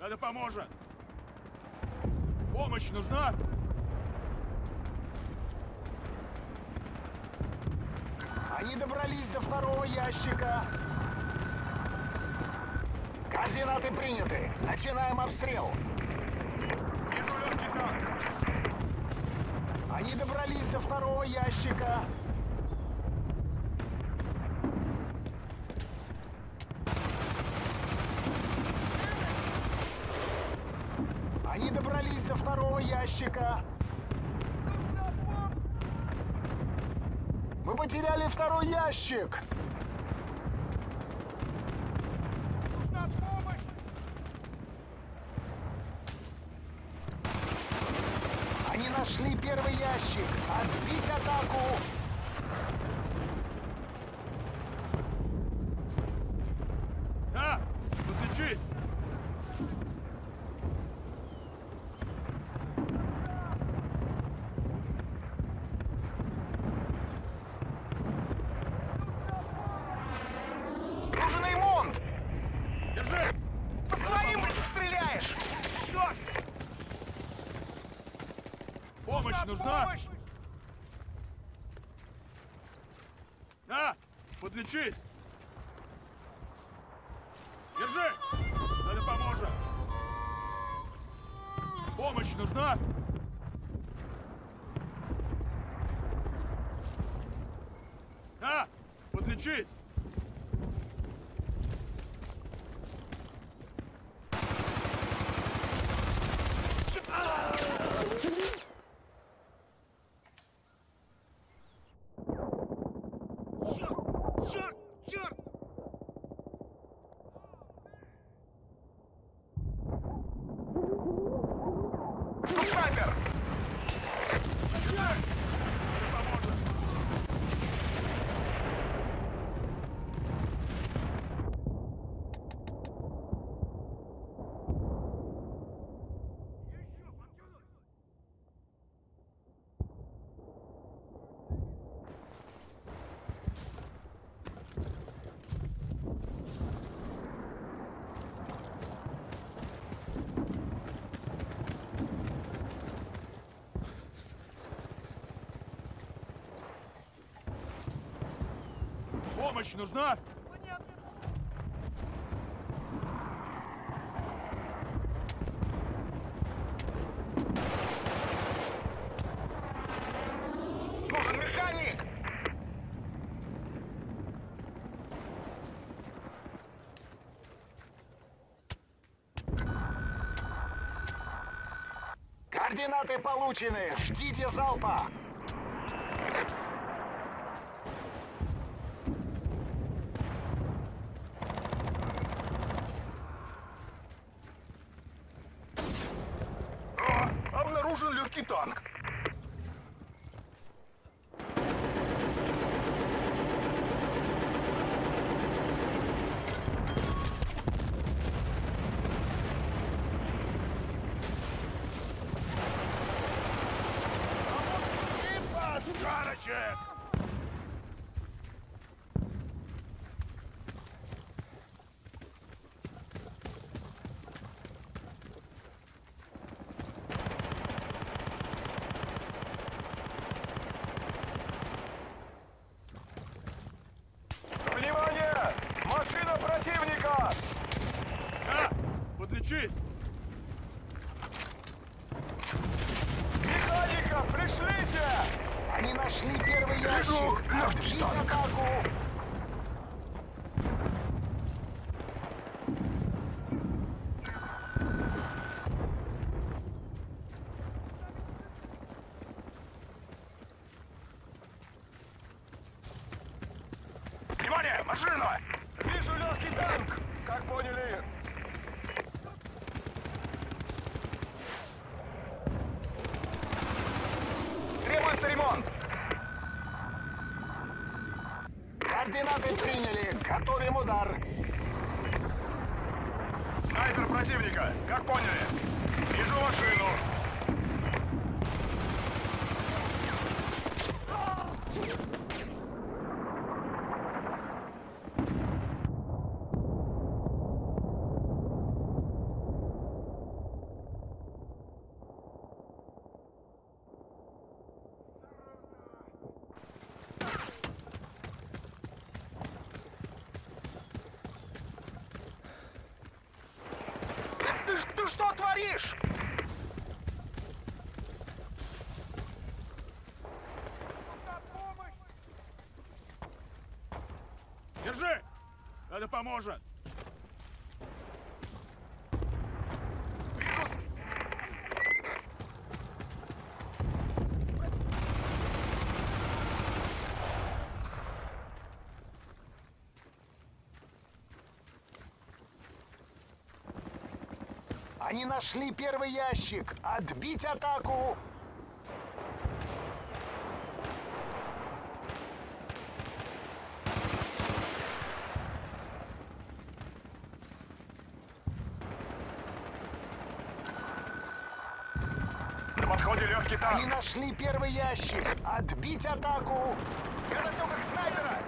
Это поможет! Помощь нужна? Они добрались до второго ящика. Координаты приняты. Начинаем обстрел. Вижу легкий танк! Они добрались до второго ящика. Они добрались до второго ящика. Мы потеряли второй ящик. Нужна помощь! Они нашли первый ящик. Отбить атаку. Да! Подключись! Нужен ремонт. Держи! По своим стреляешь. Черт! Помощь нужна? Да! Подлечись! Держи! Это поможет! Помощь нужна? Да! Подлечись! Черт! Черт! Черт! Тут снайпер. Черт! Это поможет! Еще подкинуть! Помощь нужна? Координаты получены. Ждите залпа. check. Они нашли первый ящик. Отбить атаку! Внимание! Машина! Вижу легкий танк! Как поняли? Требуется ремонт! Координаты приняли. Готовим удар. Снайпер противника! Как поняли? Вижу машину! Поможет! Они нашли первый ящик. Отбить атаку. На подходе легкий Они танк! Нашли первый ящик. Отбить атаку. Все как снайпера!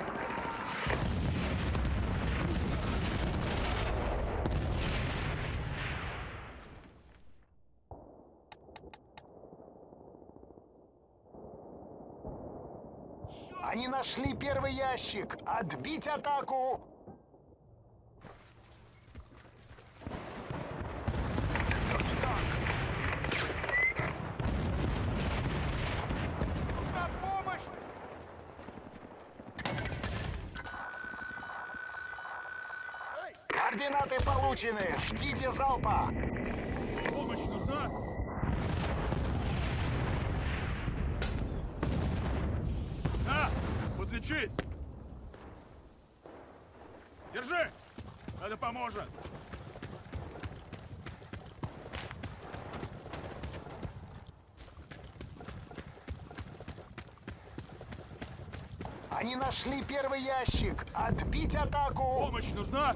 Они нашли первый ящик. Отбить атаку. На помощь! Координаты получены. Ждите залпа. Помощь нужна! На! Подлечись! Держи! Это поможет! Они нашли первый ящик. Отбить атаку. Помощь нужна!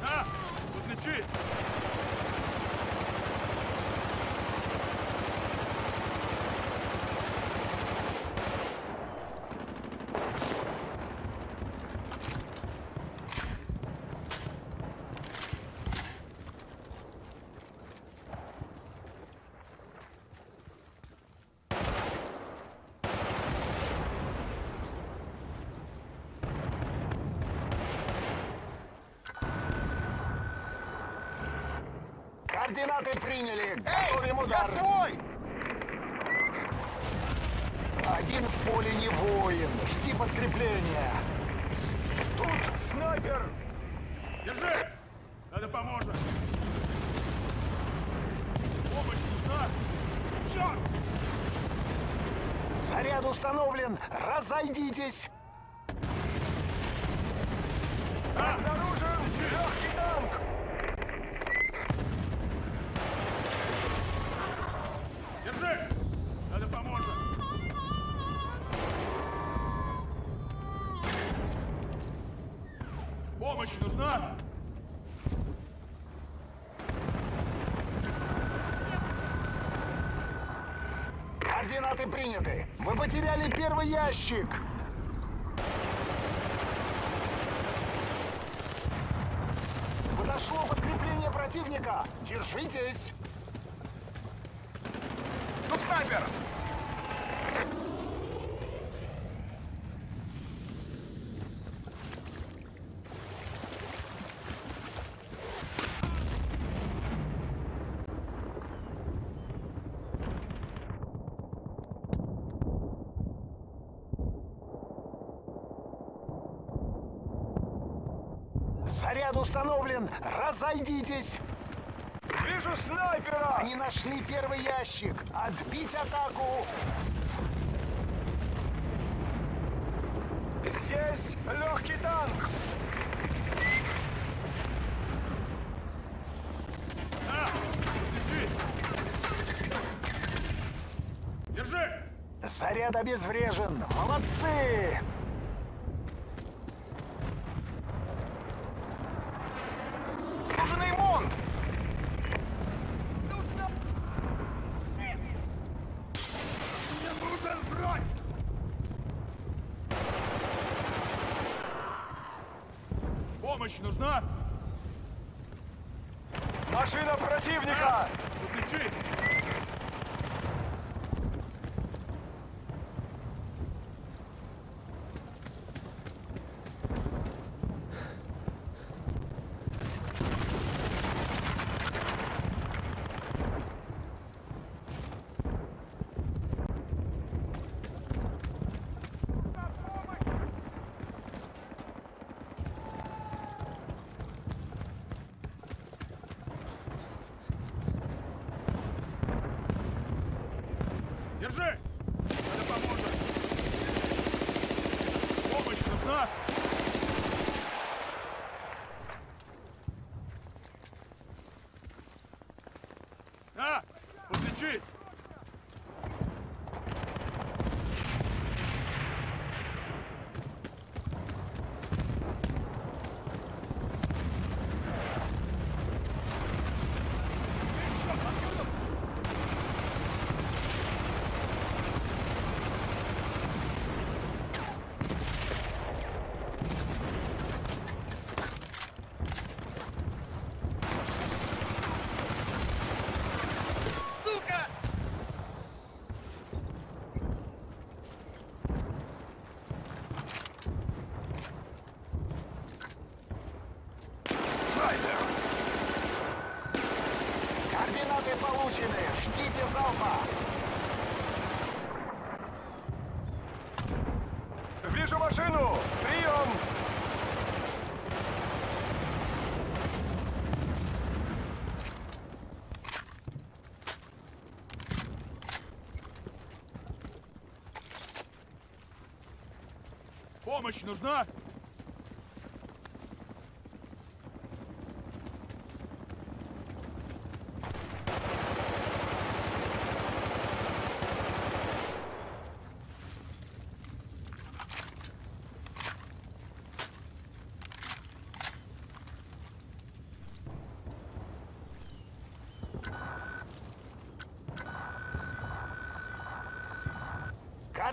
На! Подлечись! Координаты приняли. Готовим удар. Свой! Один в поле не воин. Жди подкрепления. Тут снайпер. Держи! Это поможет! Помощь нужна! Черт! Заряд установлен. Разойдитесь. Обнаружен Легкий танк. Координаты приняты. Мы потеряли первый ящик. Подошло подкрепление противника. Держитесь. Тут снайпер! Заряд установлен. Разойдитесь. Вижу снайпера! Они нашли первый ящик. Отбить атаку. Здесь легкий танк! Подлечись! Держи! Заряд обезврежен. Молодцы! Держи! Вижу машину! Прием! Помощь нужна?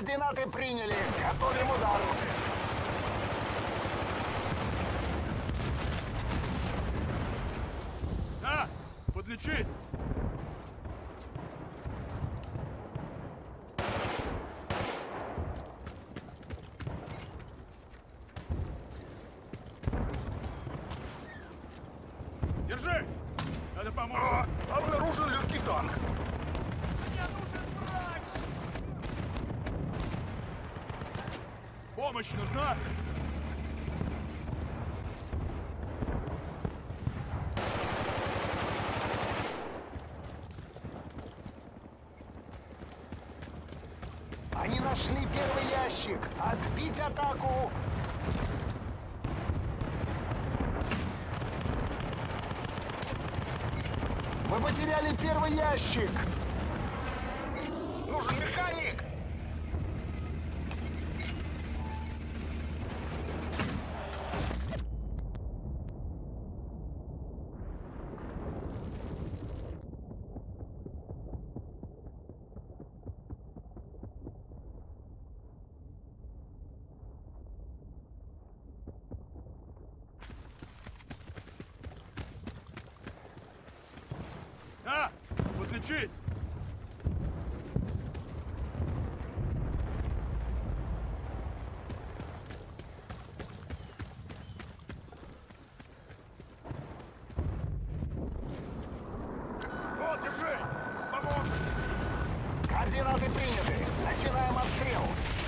Координаты приняли. Готовим удар. Да! Подлечись! Держи! Надо помочь! А, обнаружен легкий танк. Помощь нужна? Они нашли первый ящик. Отбить атаку. Мы потеряли первый ящик. Подлечись! Вот, держи! Помог! Координаты приняты. Начинаем отстрел.